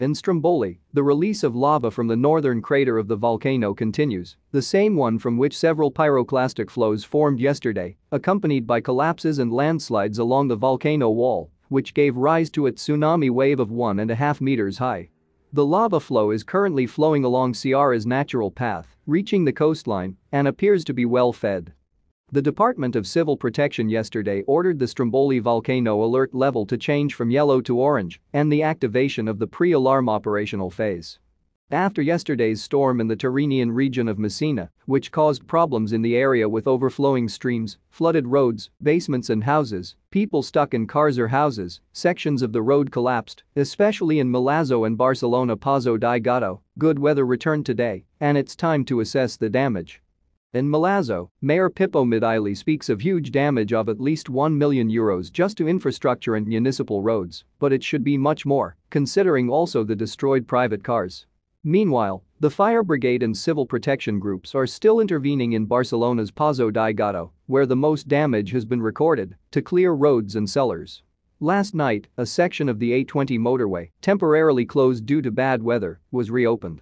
In Stromboli, the release of lava from the northern crater of the volcano continues, the same one from which several pyroclastic flows formed yesterday, accompanied by collapses and landslides along the volcano wall, which gave rise to a tsunami wave of 1.5 meters high. The lava flow is currently flowing along Sciara's natural path, reaching the coastline, and appears to be well fed. The Department of Civil Protection yesterday ordered the Stromboli volcano alert level to change from yellow to orange and the activation of the pre-alarm operational phase. After yesterday's storm in the Tyrrhenian region of Messina, which caused problems in the area with overflowing streams, flooded roads, basements and houses, people stuck in cars or houses, sections of the road collapsed, especially in Milazzo and Barcelona Pozzo di Gotto, good weather returned today, and it's time to assess the damage. In Milazzo, Mayor Pippo Midili speaks of huge damage of at least 1 million euros just to infrastructure and municipal roads, but it should be much more, considering also the destroyed private cars. Meanwhile, the fire brigade and civil protection groups are still intervening in Barcelona's Pozzo di Gotto, where the most damage has been recorded, to clear roads and cellars. Last night, a section of the A20 motorway, temporarily closed due to bad weather, was reopened.